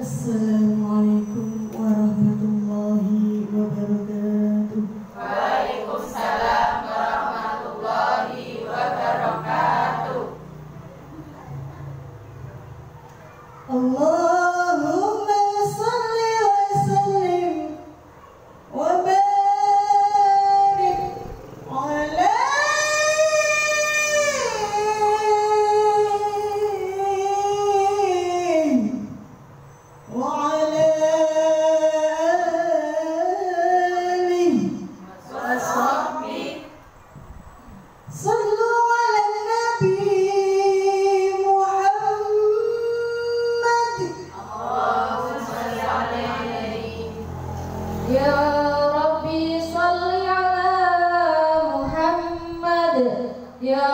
السلام عليكم.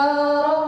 يا ربي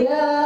Yeah.